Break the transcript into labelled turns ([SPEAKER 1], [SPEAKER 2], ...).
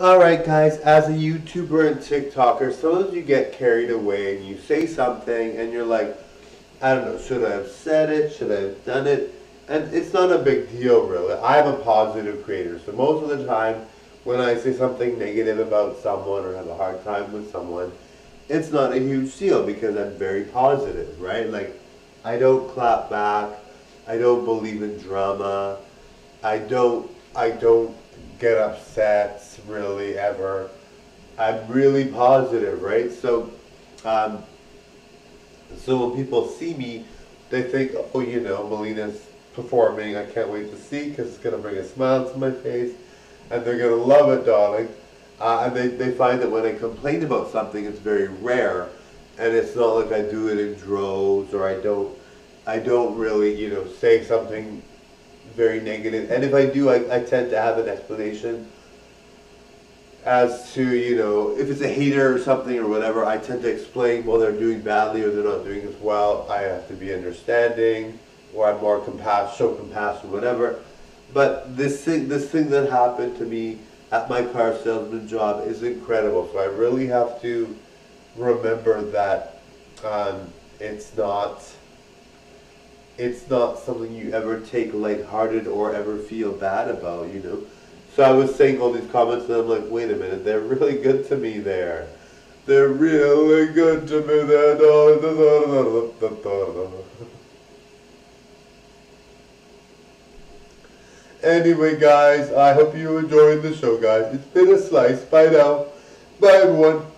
[SPEAKER 1] Alright guys, as a YouTuber and TikToker, sometimes you get carried away and you say something and you're like, I don't know, should I have said it? Should I have done it? And it's not a big deal really. I'm a positive creator, so most of the time when I say something negative about someone or have a hard time with someone, it's not a huge deal because I'm very positive, right? Like, I don't clap back. I don't believe in drama. I don't, I don't get upset really ever. I'm really positive, right? So, um, so when people see me, they think, oh, you know, Melina's performing. I can't wait to see because it's going to bring a smile to my face. And they're going to love it, darling. Uh, and they, they find that when I complain about something, it's very rare. And it's not like I do it in droves or I don't, I don't really, you know, say something very negative. And if I do, I, I tend to have an explanation as to, you know, if it's a hater or something or whatever, I tend to explain, well, they're doing badly or they're not doing as well. I have to be understanding or I'm more compassion, show compassion, whatever. But this thing, this thing that happened to me at my car salesman job is incredible. So I really have to remember that um, it's not it's not something you ever take lighthearted or ever feel bad about, you know. So I was saying all these comments and I'm like, wait a minute, they're really good to me there. They're really good to me there. Anyway, guys, I hope you enjoyed the show, guys. It's been a slice. Bye now. Bye, everyone.